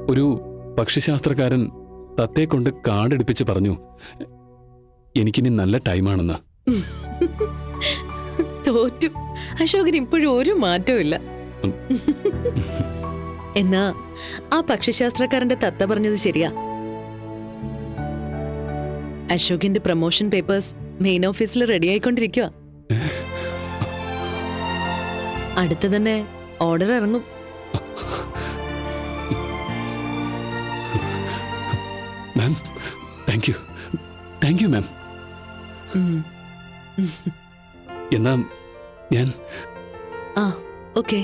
ഒരു പക്ഷിശാസ്ത്രക്കാരൻ തത്തേക്കൊണ്ട് കൊണ്ട് കാടെടുപ്പിച്ച് പറഞ്ഞു എനിക്കിനി നല്ല ടൈമാണെന്ന്. തോറ്റു. അശോകൻ ഇപ്പോഴും ഒരു മാറ്റവും എന്നാ ആ പക്ഷിശാസ്ത്രക്കാരന്റെ തത്ത പറഞ്ഞത് ശരിയാ. അശോകിന്റെ പ്രൊമോഷൻ പേപ്പേഴ്സ് മെയിൻ ഓഫീസിൽ റെഡി ആയിക്കൊണ്ടിരിക്കുക അടുത്ത് തന്നെ ഓർഡർ ഇറങ്ങും. Ma'am thank you thank you ma'am. എന്നാ ഞാൻ ആ okay.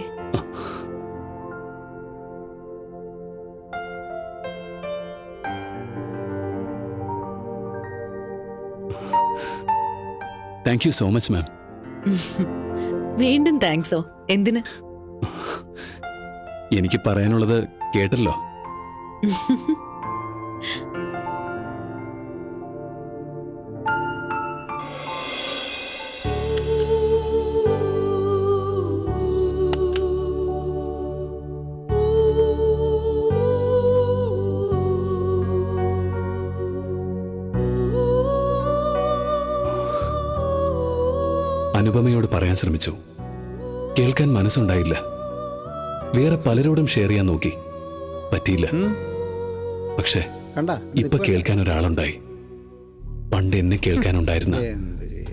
Thank you so much ma'am വീണ്ടും താങ്ക്സോ. എന്തിന്? എനിക്ക് പറയാനുള്ളത് കേട്ടല്ലോ. അനുപമയോട് പറയാൻ ശ്രമിച്ചു. കേൾക്കാൻ മനസ്സുണ്ടായില്ല. വേറെ പലരോടും ഷെയർ ചെയ്യാൻ നോക്കി. പറ്റിയില്ല. പക്ഷേ ഇപ്പൊ കേൾക്കാൻ ഒരാളുണ്ടായി. പണ്ട് എന്നെ കേൾക്കാനുണ്ടായിരുന്ന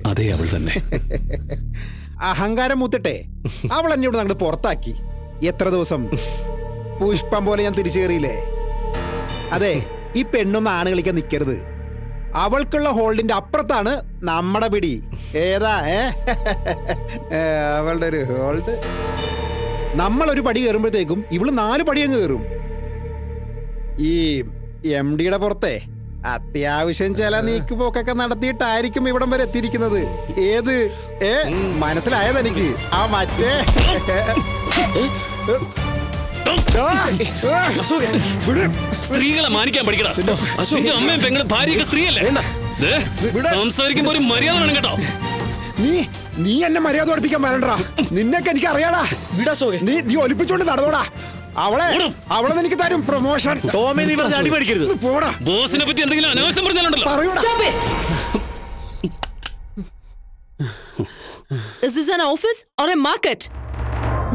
അതേ അവൾ തന്നെ. അഹങ്കാരം മൂത്തിട്ടെ. അവൾ എന്നോട് അങ്ങോട്ട് പുറത്താക്കി? എത്ര ദിവസം? പുഷ്പം പോലെ ഞാൻ തിരിച്ചു കയറിയില്ലേ? അതെ ഈ പെണ്ണൊന്നും ആണ് കളിക്കാൻ നിൽക്കരുത് അവൾക്കുള്ള ഹോൾഡിന്റെ അപ്പുറത്താണ് നമ്മുടെ പിടി. ഏതാ ഏ? അവളുടെ ഒരു ഹോൾഡ്. നമ്മളൊരു പടി കയറുമ്പോഴത്തേക്കും ഇവൾ നാല് പടി അങ്ങ് കയറും. ഈ എം ഡിയുടെ പുറത്തെ അത്യാവശ്യം ചില നീക്കുപോക്കൊക്കെ നടത്തിയിട്ടായിരിക്കും ഇവിടം വരെ എത്തിയിരിക്കുന്നത്. ഏത്? ഏ മനസ്സിലായത് എനിക്ക്. ആ മറ്റേ. സ്ത്രീകളെ മാനിക്കാൻ പഠിക്കണം അമ്മയും പെങ്ങളും ഭാര്യയൊക്കെ സ്ത്രീയല്ലേ? സംസാരിക്കുമ്പോ ഒരു മര്യാദ വേണം കേട്ടോ നീ നീ എന്നെ മര്യാദ പഠിപ്പിക്കാൻ വരണ്ടാ നിന്നൊക്കെ എനിക്ക് അറിയാടാ വിടാ സോ നീ നീ ഒലിപ്പിച്ചോണ്ട് നടന്നോടാ അവളെ അവളെ എനിക്ക് തരും പ്രൊമോഷൻ ടോമി നീ പറഞ്ഞ അടി പഠിക്കരുത് പോടാ ബോസിനെ പറ്റി എന്തെങ്കിലും അനാവശ്യം പറഞ്ഞാലുണ്ടല്ലോ പറയൂടാ! Is this an office or a market?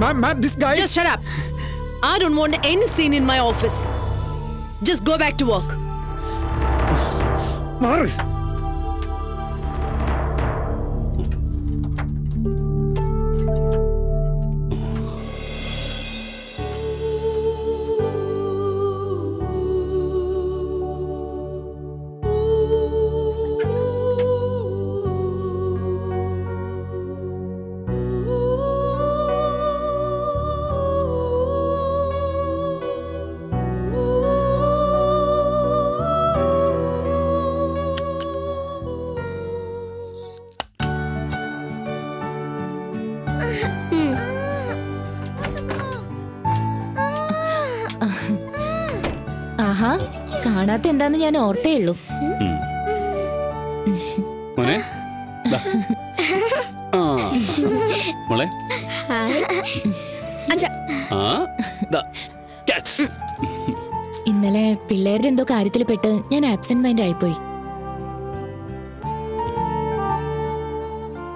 Ma'am, ma'am, this guy. Just shut up. I don't want any scene in my office. Just go back to work. മാറ് ആഹാ കാണാത്ത എന്താന്ന് ഞാൻ ഓർത്തേ ഉള്ളൂ മോനെ ദാ. ആ. മോളെ ആ ദാ. Catch. ഇന്നലെ പിള്ളേരുടെ എന്തോ കാര്യത്തിൽ പെട്ട് ഞാൻ ആബ്സെന്റ് മൈൻഡ് ആയിപ്പോയി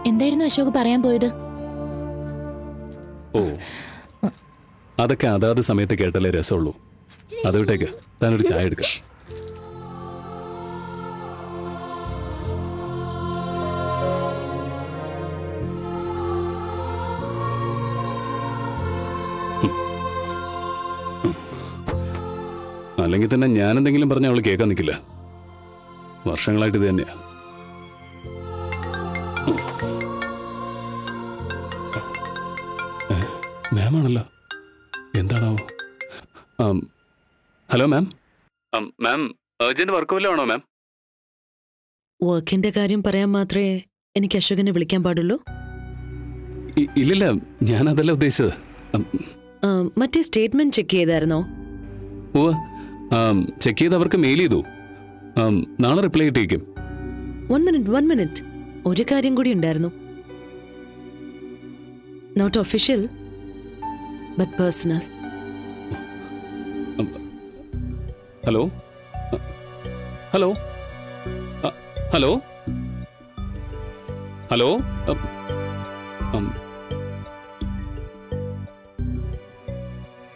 എന്തായിരുന്നു അശോക് പറയാൻ പോയത് ഓ അതൊക്കെ അതാത് സമയത്ത് കേട്ടല്ലേ രസമുള്ളൂ അത് വിട്ടേക്ക്. താനൊരു ചായ എടുക്കാം. അല്ലെങ്കിൽ തന്നെ ഞാൻ എന്തെങ്കിലും പറഞ്ഞ അവൾ കേൾക്കാൻ നിൽക്കില്ല വർഷങ്ങളായിട്ട് ഇത് തന്നെയാ. മാമാണല്ലോ. എന്താണാവോ? Hello ma'am ma'am urgent work വല്ലതും ആണോ മാം വർക്കിന്റെ കാര്യം പറയാൻ മാത്രമേ എനിക്ക് അശോകനെ വിളിക്കാൻ പാടുള്ളൂ. ഇല്ലില്ല ഞാൻ അതല്ല ഉദ്ദേശിച്ചത് ആം, മറ്റേ സ്റ്റേറ്റ്മെന്റ് ചെക്ക് ചെയ്തായിരുന്നോ? ഓ ചെക്ക് ചെയ്ത് അവർക്ക് മെയിൽ ചെയ്തു. ആം, നാളെ റിപ്ലൈ ഇട്ടേക്കും വൺ മിനിറ്റ് വൺ മിനിറ്റ് ഒരു കാര്യം കൂടി ഉണ്ടായിരുന്നു. Not official but personal hello? Hello? Hello? Hello.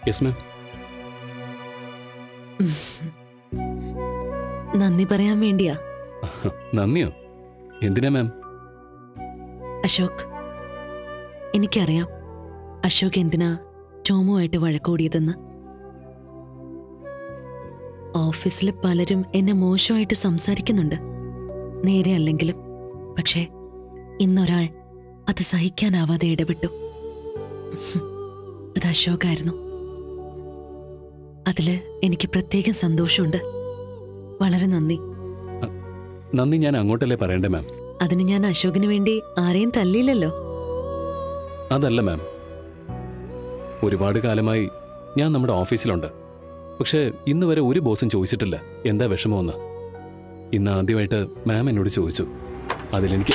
Yes ma'am. നന്ദി പറയാൻ വേണ്ടിയാ. നന്ദിയോ? എന്തിനാ മാം? അശോക് എനിക്കറിയാം. അശോക് എന്തിനാ ടോമുമായിട്ട് വഴക്കൂടിയതെന്ന് ഓഫീസിൽ പലരും എന്നെ മോശമായിട്ട് സംസാരിക്കുന്നുണ്ട്. നേരെ അല്ലെങ്കിലും പക്ഷേ ഇന്നൊരാൾ അത് സഹിക്കാനാവാതെ ഇടപെട്ടു. അത് അശോകായിരുന്നു അതിൽ എനിക്ക് പ്രത്യേകം സന്തോഷമുണ്ട്. വളരെ നന്ദി. നന്ദി ഞാൻ അങ്ങോട്ടല്ലേ പറയണ്ടേ മാം? അതിന് ഞാൻ അശോകിന് വേണ്ടി ആരെയും തല്ലിയില്ലല്ലോ? അതല്ല മാം. ഒരുപാട് കാലമായി ഞാൻ നമ്മുടെ ഓഫീസിലുണ്ട്. പക്ഷേ ഇന്ന് വരെ ഒരു ബോസും ചോദിച്ചിട്ടില്ല. എന്താ വിഷമമെന്ന്. ഇന്ന് ആദ്യമായിട്ട് മാം എന്നോട് ചോദിച്ചു. അതിലെനിക്ക്